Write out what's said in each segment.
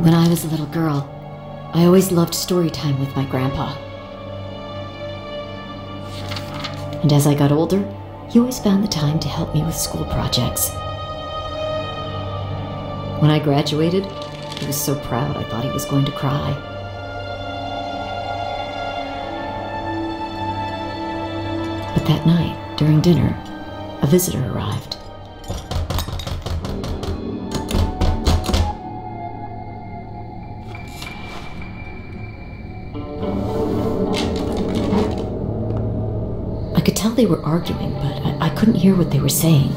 When I was a little girl, I always loved story time with my grandpa. And as I got older, he always found the time to help me with school projects. When I graduated, he was so proud I thought he was going to cry. But that night, during dinner, a visitor arrived. Tell they were arguing, but I, I couldn't hear what they were saying.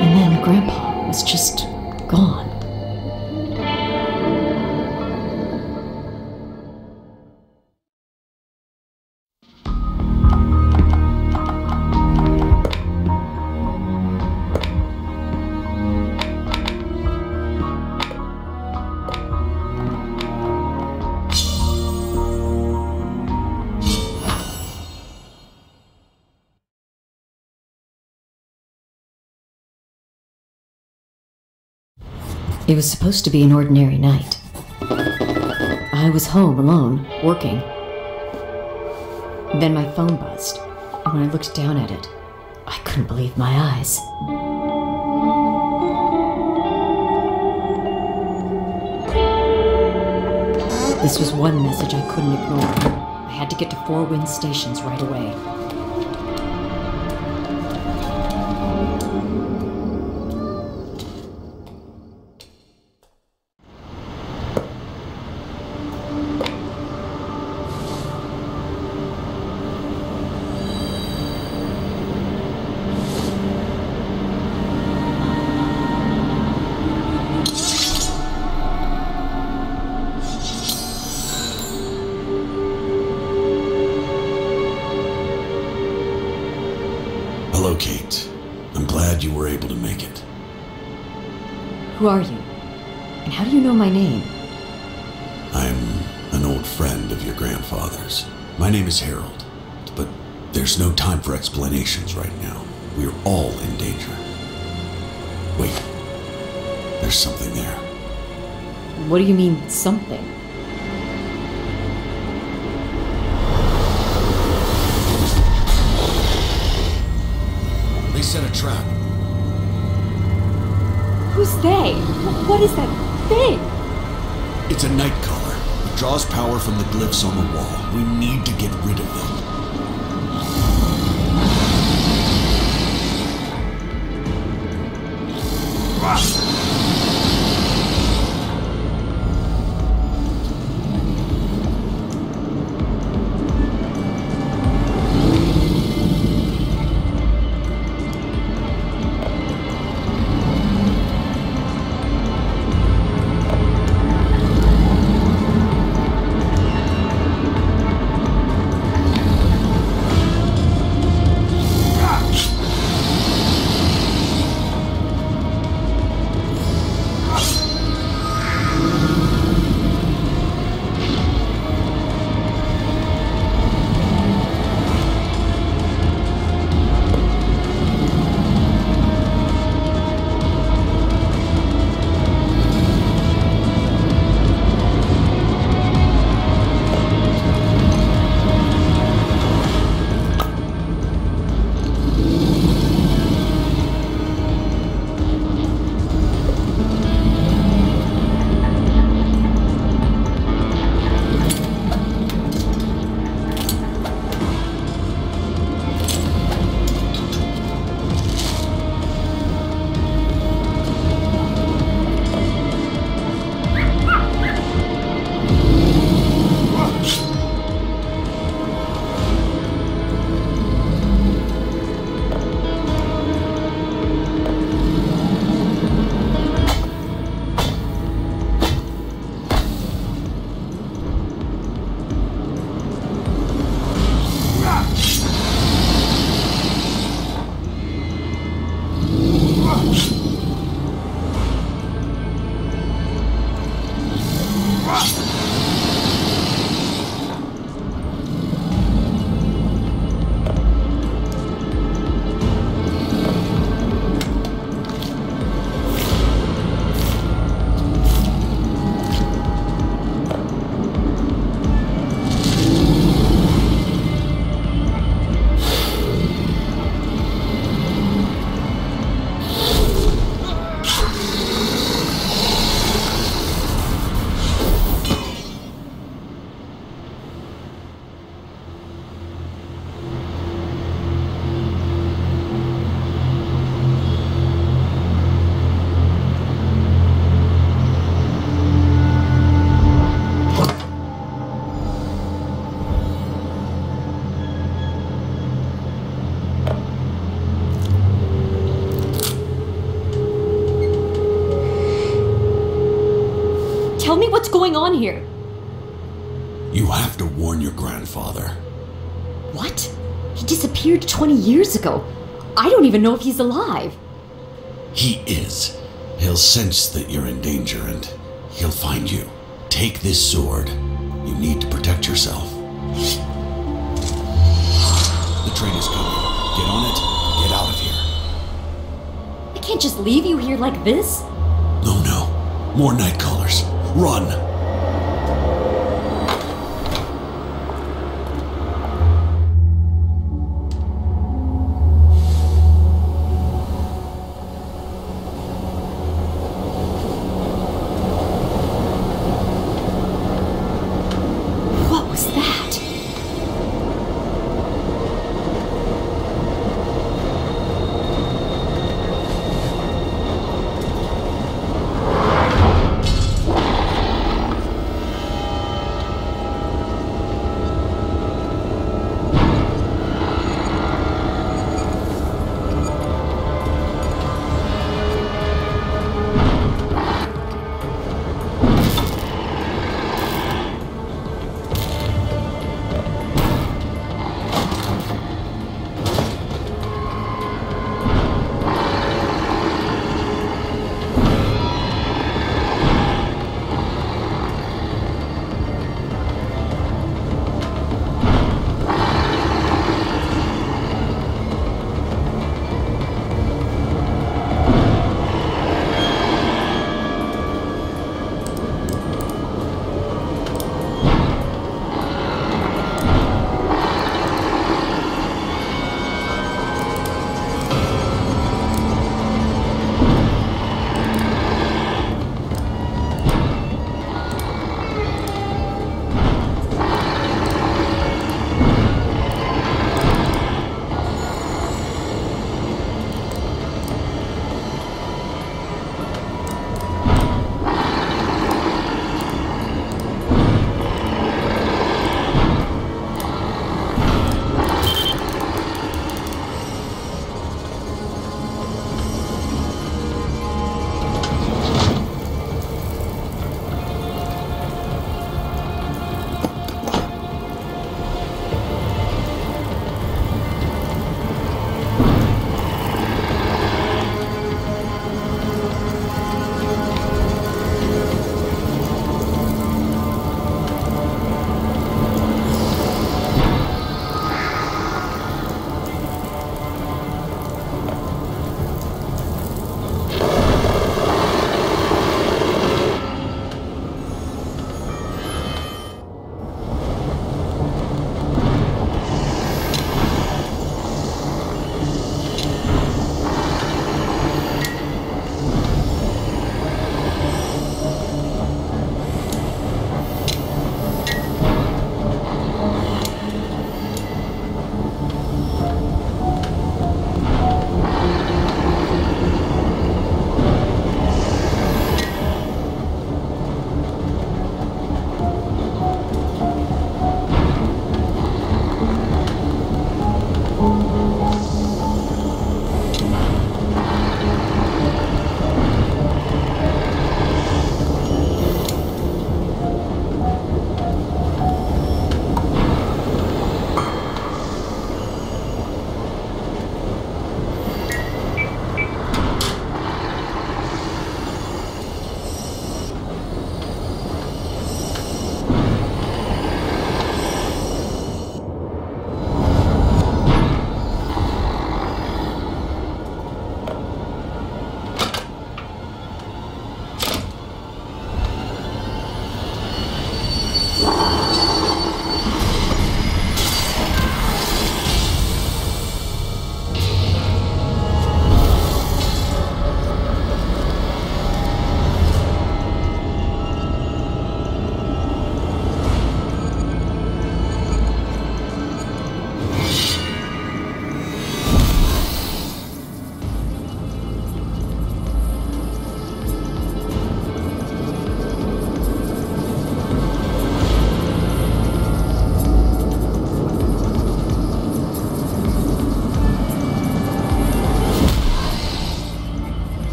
And then Grandpa was just It was supposed to be an ordinary night. I was home alone, working. Then my phone buzzed, and when I looked down at it, I couldn't believe my eyes. This was one message I couldn't ignore. I had to get to Four Winds Stations right away. Kate. I'm glad you were able to make it. Who are you? And how do you know my name? I'm an old friend of your grandfather's. My name is Harold, but there's no time for explanations right now. We're all in danger. Wait. There's something there. What do you mean, something? set a trap. Who's they? What is that thing? It's a night caller. It draws power from the glyphs on the wall. We need to get rid of them. Going on here? You have to warn your grandfather. What? He disappeared 20 years ago. I don't even know if he's alive. He is. He'll sense that you're in danger and he'll find you. Take this sword. You need to protect yourself. The train is coming. Get on it. Get out of here. I can't just leave you here like this. No, no. More night callers. Run!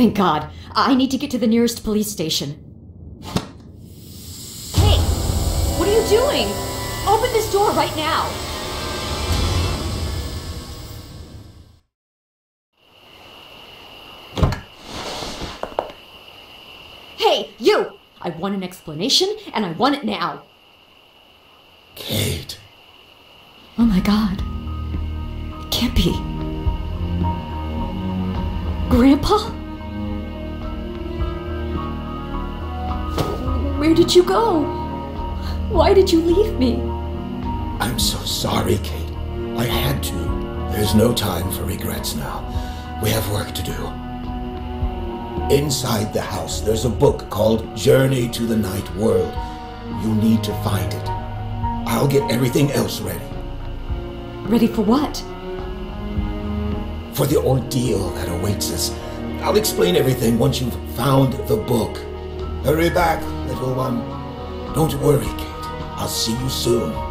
Thank God. I need to get to the nearest police station. Hey! What are you doing? Open this door right now! Hey, you! I want an explanation, and I want it now. Kate. Oh my god. It can't be. Grandpa? Where did you go? Why did you leave me? I'm so sorry, Kate. I had to. There's no time for regrets now. We have work to do. Inside the house, there's a book called Journey to the Night World. You need to find it. I'll get everything else ready Ready for what? for the ordeal that awaits us. I'll explain everything once you've found the book. Hurry back, little one. Don't worry, Kate. I'll see you soon.